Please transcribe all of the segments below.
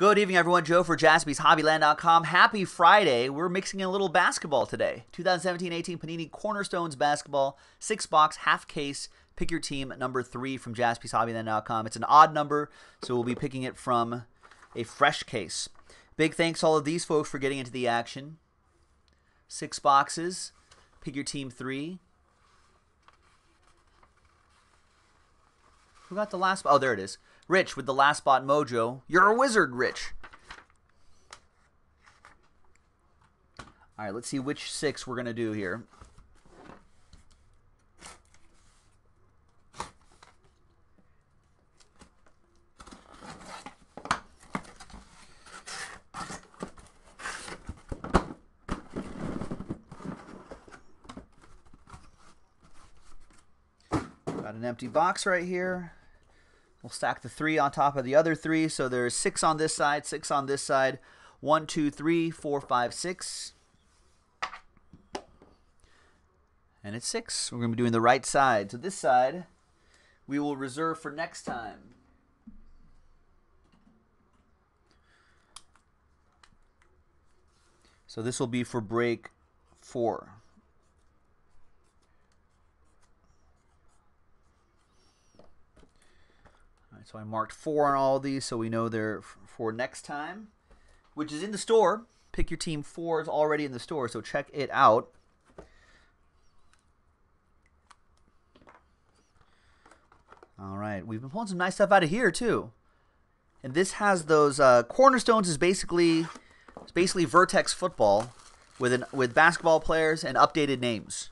Good evening, everyone. Joe for jaspyshobbyland.com. Happy Friday. We're mixing in a little basketball today. 2017-18 Panini Cornerstones basketball, six box, half case. Pick your team, number three from jaspyshobbyland.com. It's an odd number, so we'll be picking it from a fresh case. Big thanks all of these folks for getting into the action. Six boxes. Pick your team three. Who got the last? Oh, there it is. Rich with the last spot mojo. You're a wizard, Rich. All right, let's see which six we're going to do here. Got an empty box right here. We'll stack the three on top of the other three. So there's six on this side, six on this side. One, two, three, four, five, six. And it's six. We're going to be doing the right side. So this side we will reserve for next time. So this will be for break four. So I marked four on all these so we know they're for next time, which is in the store. Pick your team four is already in the store, so check it out. All right, we've been pulling some nice stuff out of here too, and this has those uh, cornerstones. Is basically it's basically Vertex football with an with basketball players and updated names.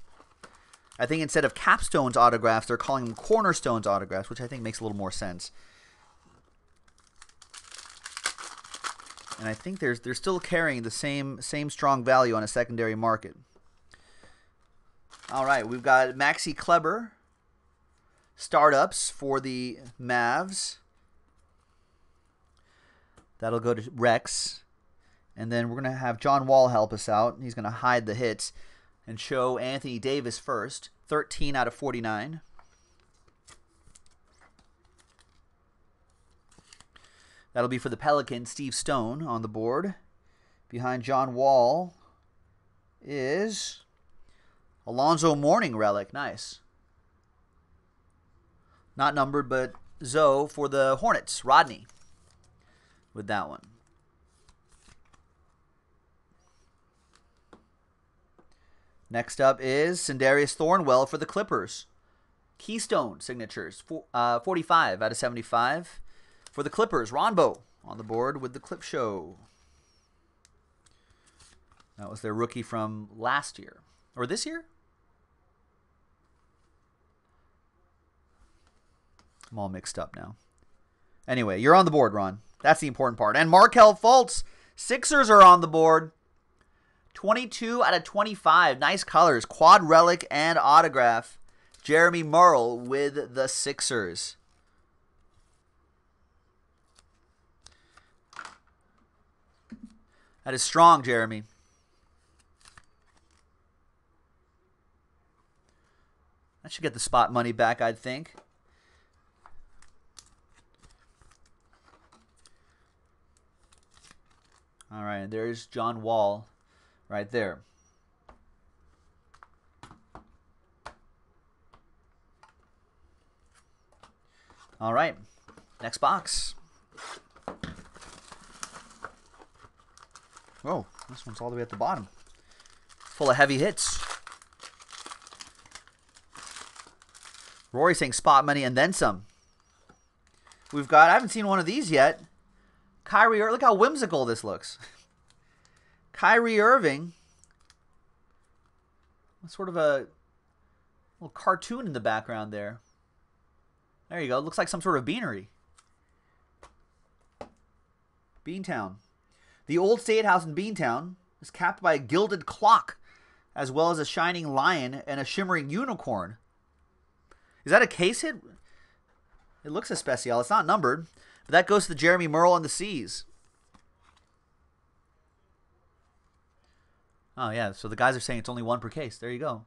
I think instead of capstones autographs, they're calling them cornerstones autographs, which I think makes a little more sense. And I think there's they're still carrying the same same strong value on a secondary market. All right, we've got Maxi Kleber startups for the Mavs. That'll go to Rex. And then we're going to have John Wall help us out. He's going to hide the hits and show Anthony Davis first. 13 out of 49. That'll be for the Pelicans, Steve Stone on the board. Behind John Wall is Alonzo Mourning relic. Nice. Not numbered, but Zoe for the Hornets. Rodney with that one. Next up is Sindarius Thornwell for the Clippers. Keystone signatures, uh, 45 out of 75. For the Clippers, Ronbo on the board with the Clip Show. That was their rookie from last year. Or this year? I'm all mixed up now. Anyway, you're on the board, Ron. That's the important part. And Markelle Fultz, Sixers are on the board. 22 out of 25. Nice colors. Quad relic and autograph. Jeremy Merle with the Sixers. That is strong, Jeremy. That should get the spot money back, I'd think. All right, there's John Wall right there. All right, next box. Oh, this one's all the way at the bottom. Full of heavy hits. Rory saying spot money and then some. We've got, I haven't seen one of these yet. Kyrie, look how whimsical this looks. Kyrie Irving. Sort of a little cartoon in the background there. There you go. Looks like some sort of beanery. Beantown. The old state house in Beantown is capped by a gilded clock, as well as a shining lion and a shimmering unicorn. Is that a case hit? It looks especial. It's not numbered. But that goes to the Jeremy Merle on the C's. Oh, yeah. So the guys are saying it's only one per case. There you go.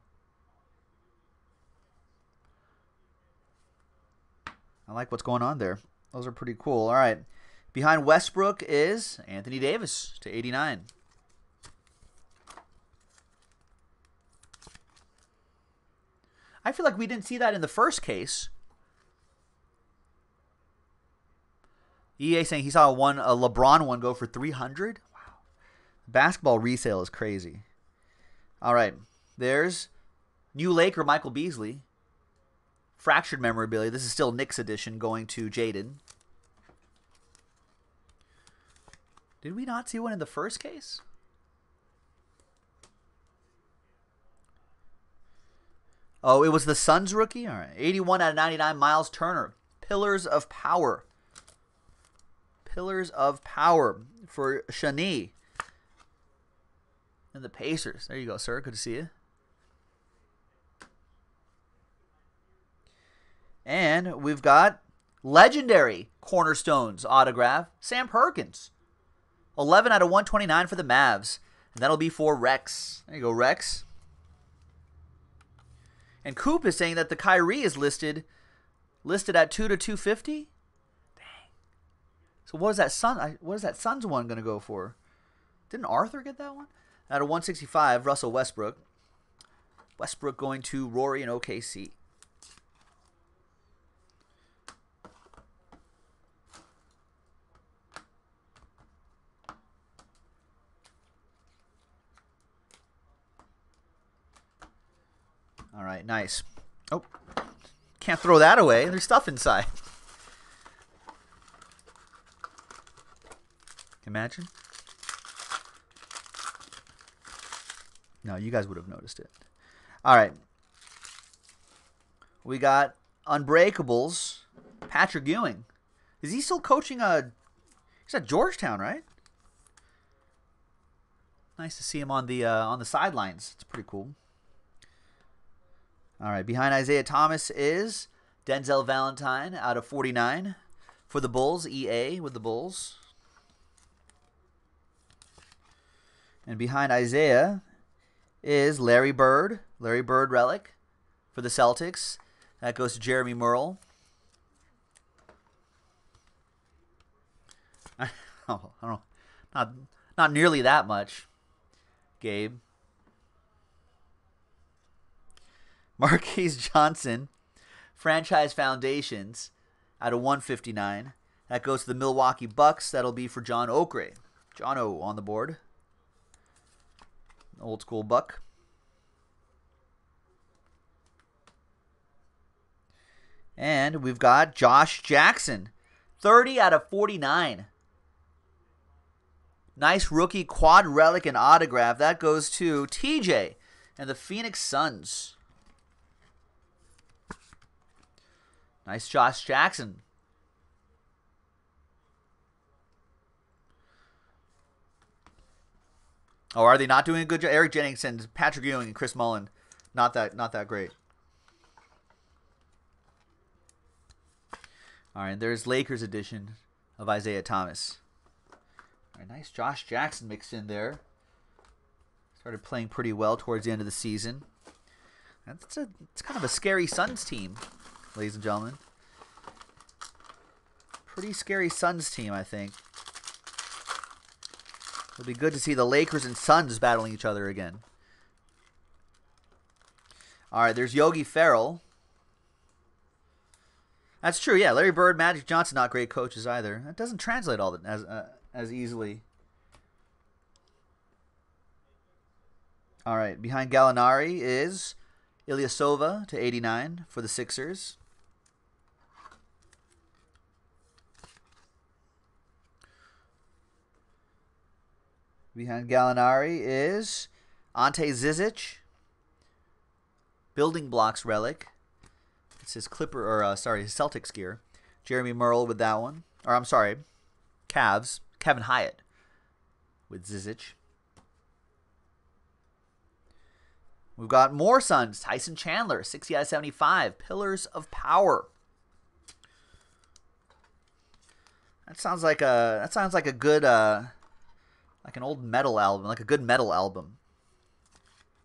I like what's going on there. Those are pretty cool. All right. Behind Westbrook is Anthony Davis to 89. I feel like we didn't see that in the first case. EA saying he saw one a LeBron one go for 300. Basketball resale is crazy. All right. There's new Laker Michael Beasley. Fractured memorabilia. This is still Knicks edition going to Jaden. Did we not see one in the first case? Oh, it was the Suns rookie? All right. 81 out of 99, Miles Turner. Pillars of Power. Pillars of Power for Shani. And the Pacers. There you go, sir. Good to see you. And we've got legendary Cornerstones autograph, Sam Perkins. 11 out of 129 for the Mavs. And that'll be for Rex. There you go, Rex. And Coop is saying that the Kyrie is listed listed at 2 to 250. Dang. So what is that Sun what is that Suns one going to go for? Didn't Arthur get that one? Out of 165, Russell Westbrook. Westbrook going to Rory and OKC. All right, nice. Oh, can't throw that away. There's stuff inside. Imagine. No, you guys would have noticed it. All right. We got Unbreakables. Patrick Ewing. Is he still coaching a? Uh, he's at Georgetown, right? Nice to see him on the uh, on the sidelines. It's pretty cool. All right, behind Isaiah Thomas is Denzel Valentine out of 49 for the Bulls, EA with the Bulls. And behind Isaiah is Larry Bird, Larry Bird relic for the Celtics. That goes to Jeremy Merle. Oh, I, oh, don't know. Not, not nearly that much, Gabe. Marques Johnson, franchise foundations out of 159. That goes to the Milwaukee Bucks. That'll be for John Okray. John O on the board. Old school Buck. And we've got Josh Jackson, 30 out of 49. Nice rookie quad relic and autograph. That goes to TJ and the Phoenix Suns. Nice Josh Jackson. Oh, are they not doing a good job? Eric Jennings and Patrick Ewing and Chris Mullin, not that not that great. All right, there's Lakers edition of Isaiah Thomas. All right, nice Josh Jackson mixed in there. Started playing pretty well towards the end of the season. That's a it's kind of a scary Suns team ladies and gentlemen. Pretty scary Suns team, I think. It'll be good to see the Lakers and Suns battling each other again. All right, there's Yogi Ferrell. That's true. Yeah, Larry Bird, Magic Johnson, not great coaches either. That doesn't translate all that as uh, as easily. All right, behind Gallinari is Ilyasova to 89 for the Sixers. Behind Gallinari is Ante Zizic. Building blocks relic. It's his Clipper or uh, sorry, his Celtics gear. Jeremy Merle with that one. Or I'm sorry, Cavs. Kevin Hyatt with Zizic. We've got more Suns. Tyson Chandler, 60 out of 75. Pillars of Power. That sounds like a that sounds like a good uh like an old metal album, like a good metal album.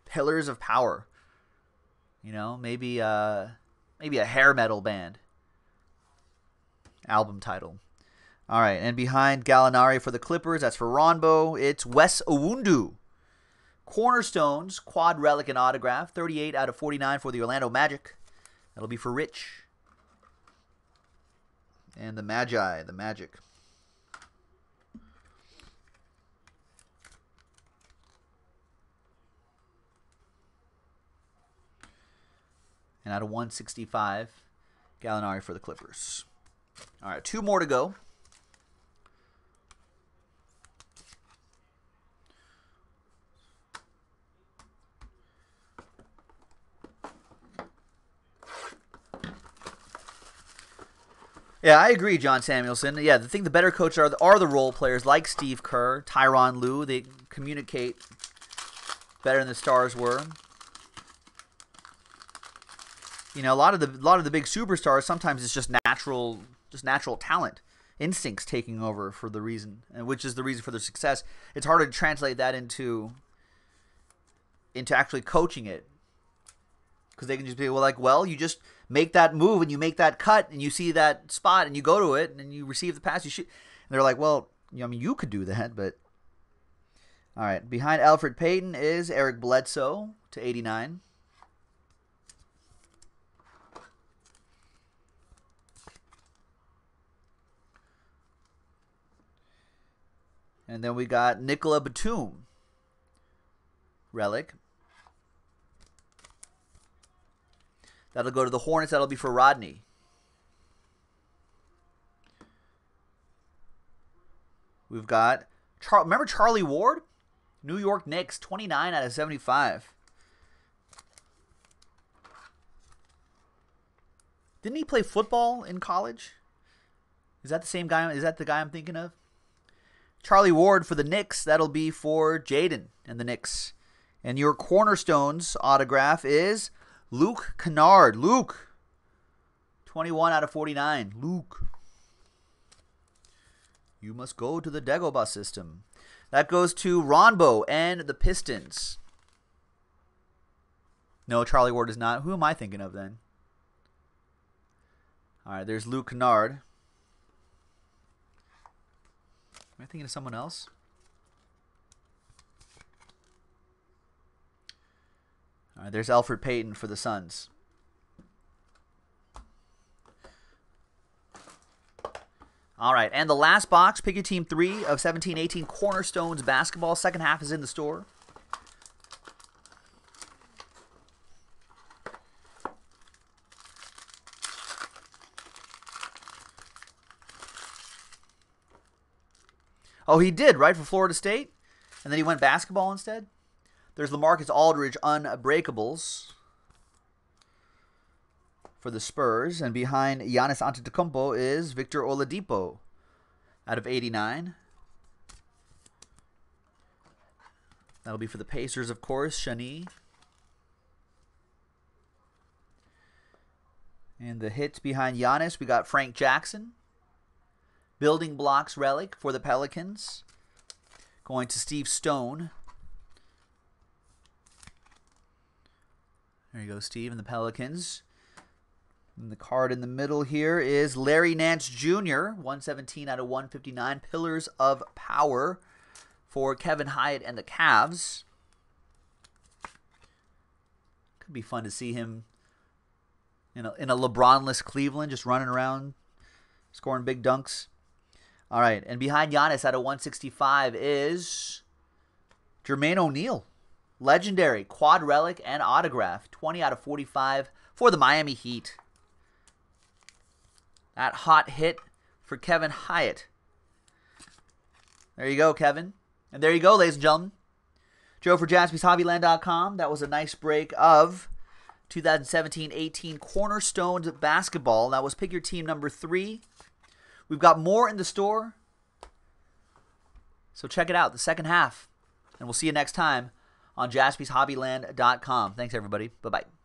Pillars of Power. You know, maybe uh maybe a hair metal band. Album title. All right, and behind Gallinari for the Clippers, that's for Ronbo. It's Wes Iwundu. Cornerstones, quad relic and autograph, 38 out of 49 for the Orlando Magic. That'll be for Rich. And the Magi, the Magic. And out of 165, Gallinari for the Clippers. All right, two more to go. Yeah, I agree, John Samuelson. Yeah, the thing the better coaches are the, are the role players like Steve Kerr, Tyronn Lue. They communicate better than the stars were. You know, a lot of the a lot of the big superstars sometimes it's just natural just natural talent, instincts taking over for the reason, which is the reason for their success. It's harder to translate that into into actually coaching it. Because they can just be well like well you just make that move and you make that cut and you see that spot and you go to it and you receive the pass you shoot. And they're like well you know, I mean you could do that but all right. Behind Elfrid Payton is Eric Bledsoe to 89 And then we got Nicolas Batum. Relic. That'll go to the Hornets. That'll be for Rodney. We've got Char- remember Charlie Ward, New York Knicks, 29 out of 75. Didn't he play football in college? Is that the same guy? Is that the guy I'm thinking of? Charlie Ward for the Knicks. That'll be for Jaden and the Knicks. And your cornerstones autograph is Luke Kennard. Luke. 21 out of 49. Luke. You must go to the Dagobah system. That goes to Ronbo and the Pistons. No, Charlie Ward is not. Who am I thinking of then? All right, there's Luke Kennard. Am I thinking of someone else? All right, there's Elfrid Payton for the Suns. All right, and the last box, pick your team three of 17 18 Cornerstones basketball. Second half is in the store. Oh, he did, right, for Florida State? And then he went basketball instead? There's Lamarcus Aldridge Unbreakables for the Spurs. And behind Giannis Antetokounmpo is Victor Oladipo out of 89. That'll be for the Pacers, of course, Shani. And the hits behind Giannis, we got Frank Jackson. Building blocks relic for the Pelicans. Going to Steve Stone. There you go, Steve, and the Pelicans. And the card in the middle here is Larry Nance Jr., 117 out of 159. Pillars of Power for Kevin Hyatt and the Cavs. Could be fun to see him in a, in a LeBron-less Cleveland, just running around, scoring big dunks. All right, and behind Giannis at a 165 is Jermaine O'Neal. Legendary quad relic and autograph. 20 out of 45 for the Miami Heat. That hot hit for Kevin Hyatt. There you go, Kevin. And there you go, ladies and gentlemen. Joe for jaspyshobbyland.com. That was a nice break of 2017-18 Cornerstones basketball. That was pick your team number three. We've got more in the store. So check it out, the second half. And we'll see you next time on jaspyshobbyland.com. Thanks, everybody. Bye bye.